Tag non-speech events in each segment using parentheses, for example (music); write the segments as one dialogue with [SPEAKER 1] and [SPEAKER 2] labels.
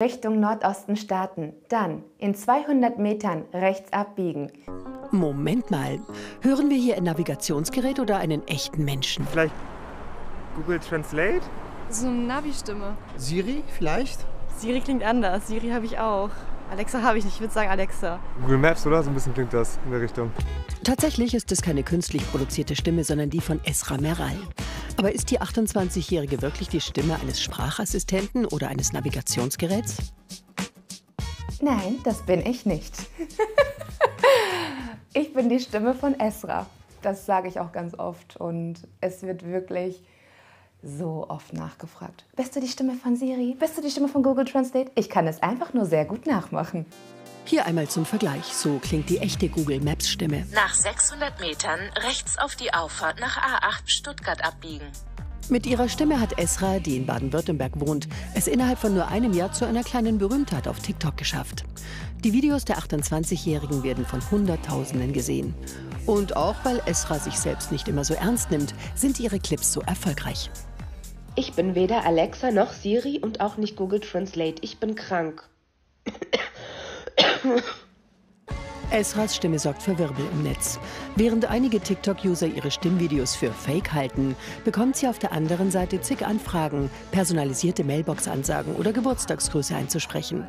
[SPEAKER 1] Richtung Nordosten starten, dann in 200 Metern rechts abbiegen.
[SPEAKER 2] Moment mal, hören wir hier ein Navigationsgerät oder einen echten Menschen?
[SPEAKER 3] Vielleicht Google Translate?
[SPEAKER 4] So eine Navi-Stimme.
[SPEAKER 5] Siri vielleicht?
[SPEAKER 4] Siri klingt anders. Siri habe ich auch. Alexa habe ich nicht. Ich würde sagen Alexa.
[SPEAKER 3] Google Maps, oder? So ein bisschen klingt das in der Richtung.
[SPEAKER 2] Tatsächlich ist es keine künstlich produzierte Stimme, sondern die von Esra Meral. Aber ist die 28-Jährige wirklich die Stimme eines Sprachassistenten oder eines Navigationsgeräts?
[SPEAKER 1] Nein, das bin ich nicht. (laughs) ich bin die Stimme von Esra. Das sage ich auch ganz oft und es wird wirklich so oft nachgefragt. Bist du die Stimme von Siri? Bist du die Stimme von Google Translate? Ich kann es einfach nur sehr gut nachmachen.
[SPEAKER 2] Hier einmal zum Vergleich. So klingt die echte Google Maps Stimme.
[SPEAKER 6] Nach 600 Metern rechts auf die Auffahrt nach A8 Stuttgart abbiegen.
[SPEAKER 2] Mit ihrer Stimme hat Esra, die in Baden-Württemberg wohnt, es innerhalb von nur einem Jahr zu einer kleinen Berühmtheit auf TikTok geschafft. Die Videos der 28-Jährigen werden von Hunderttausenden gesehen. Und auch weil Esra sich selbst nicht immer so ernst nimmt, sind ihre Clips so erfolgreich.
[SPEAKER 7] Ich bin weder Alexa noch Siri und auch nicht Google Translate. Ich bin krank.
[SPEAKER 2] Esras Stimme sorgt für Wirbel im Netz. Während einige TikTok-User ihre Stimmvideos für Fake halten, bekommt sie auf der anderen Seite zig Anfragen, personalisierte Mailbox-Ansagen oder Geburtstagsgrüße einzusprechen.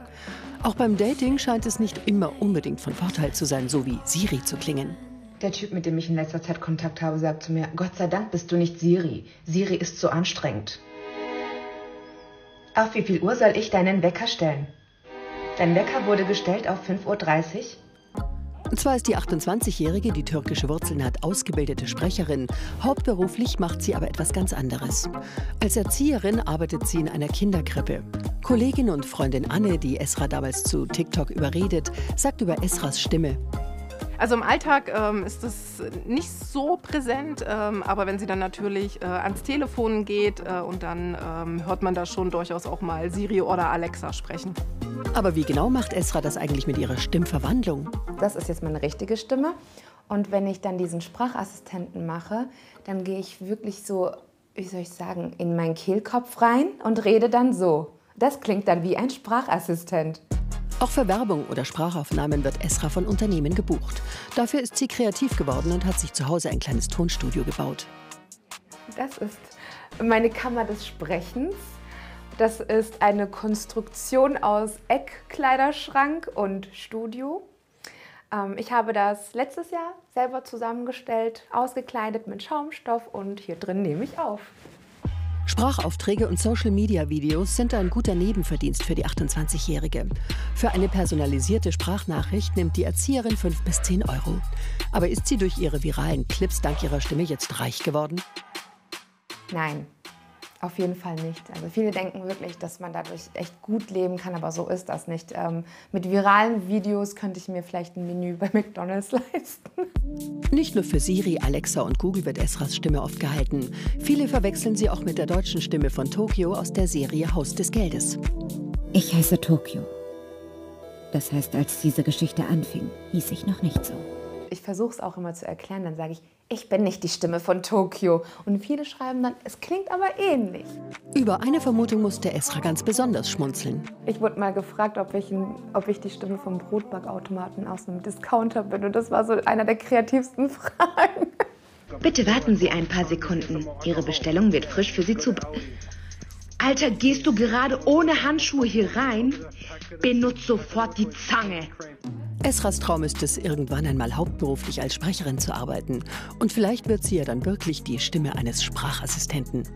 [SPEAKER 2] Auch beim Dating scheint es nicht immer unbedingt von Vorteil zu sein, so wie Siri zu klingen.
[SPEAKER 1] Der Typ, mit dem ich in letzter Zeit Kontakt habe, sagt zu mir, Gott sei Dank bist du nicht Siri. Siri ist zu anstrengend. Auf wie viel Uhr soll ich deinen Wecker stellen? Dein Wecker wurde gestellt auf 5.30 Uhr.
[SPEAKER 2] Zwar ist die 28-Jährige, die türkische Wurzeln hat, ausgebildete Sprecherin. Hauptberuflich macht sie aber etwas ganz anderes. Als Erzieherin arbeitet sie in einer Kinderkrippe. Kollegin und Freundin Anne, die Esra damals zu TikTok überredet, sagt über Esras Stimme.
[SPEAKER 8] Also im Alltag ähm, ist das nicht so präsent, ähm, aber wenn sie dann natürlich äh, ans Telefon geht äh, und dann ähm, hört man da schon durchaus auch mal Siri oder Alexa sprechen.
[SPEAKER 2] Aber wie genau macht Esra das eigentlich mit ihrer Stimmverwandlung?
[SPEAKER 1] Das ist jetzt meine richtige Stimme. Und wenn ich dann diesen Sprachassistenten mache, dann gehe ich wirklich so, wie soll ich sagen, in meinen Kehlkopf rein und rede dann so. Das klingt dann wie ein Sprachassistent.
[SPEAKER 2] Auch für Werbung oder Sprachaufnahmen wird Esra von Unternehmen gebucht. Dafür ist sie kreativ geworden und hat sich zu Hause ein kleines Tonstudio gebaut.
[SPEAKER 1] Das ist meine Kammer des Sprechens. Das ist eine Konstruktion aus Eckkleiderschrank und Studio. Ähm, ich habe das letztes Jahr selber zusammengestellt, ausgekleidet mit Schaumstoff und hier drin nehme ich auf.
[SPEAKER 2] Sprachaufträge und Social-Media-Videos sind ein guter Nebenverdienst für die 28-Jährige. Für eine personalisierte Sprachnachricht nimmt die Erzieherin 5 bis 10 Euro. Aber ist sie durch ihre viralen Clips dank ihrer Stimme jetzt reich geworden?
[SPEAKER 1] Nein, auf jeden Fall nicht. Also viele denken wirklich, dass man dadurch echt gut leben kann, aber so ist das nicht. Ähm, mit viralen Videos könnte ich mir vielleicht ein Menü bei McDonald's (laughs) leisten.
[SPEAKER 2] Nicht nur für Siri, Alexa und Google wird Esras Stimme oft gehalten. Viele verwechseln sie auch mit der deutschen Stimme von Tokio aus der Serie Haus des Geldes.
[SPEAKER 9] Ich heiße Tokio. Das heißt, als diese Geschichte anfing, hieß ich noch nicht so.
[SPEAKER 1] Ich versuche es auch immer zu erklären, dann sage ich, ich bin nicht die Stimme von Tokio. Und viele schreiben dann, es klingt aber ähnlich.
[SPEAKER 2] Über eine Vermutung musste Esra ganz besonders schmunzeln.
[SPEAKER 1] Ich wurde mal gefragt, ob ich, ein, ob ich die Stimme vom Brotbackautomaten aus einem Discounter bin. Und das war so einer der kreativsten (laughs) Fragen.
[SPEAKER 7] Bitte warten Sie ein paar Sekunden. Ihre Bestellung wird frisch für Sie zu. Alter, gehst du gerade ohne Handschuhe hier rein? Benutzt sofort die Zange.
[SPEAKER 2] Esras Traum ist es, irgendwann einmal hauptberuflich als Sprecherin zu arbeiten. Und vielleicht wird sie ja dann wirklich die Stimme eines Sprachassistenten.